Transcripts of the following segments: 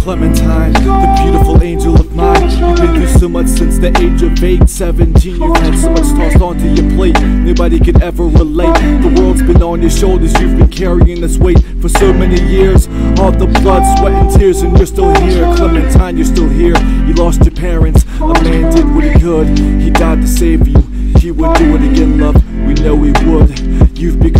Clementine, the beautiful angel of mine. You've been through so much since the age of 8, 17. You've had so much tossed onto your plate. Nobody could ever relate. The world's been on your shoulders. You've been carrying this weight for so many years. All the blood, sweat, and tears, and you're still here. Clementine, you're still here. You lost your parents. A man did what he could. He died to save you. He would do it again,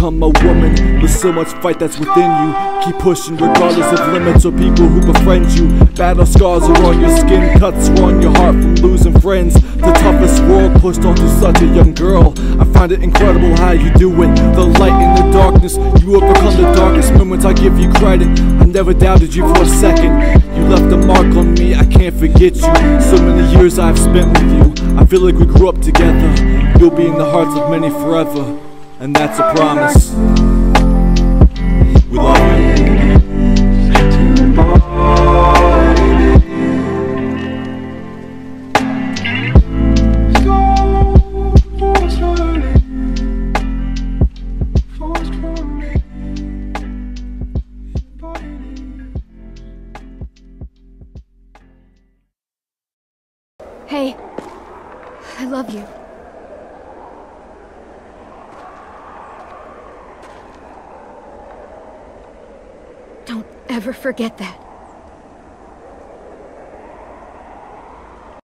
become a woman with so much fight that's within you. Keep pushing regardless of limits or people who befriend you. Battle scars are on your skin, cuts are on your heart from losing friends. The toughest world pushed onto such a young girl. I find it incredible how you do it. The light in the darkness, you overcome the darkest moments. I give you credit. I never doubted you for a second. You left a mark on me, I can't forget you. So many years I've spent with you. I feel like we grew up together. You'll be in the hearts of many forever, and that's a promise. We love you. Hey, I love you. Don't ever forget that.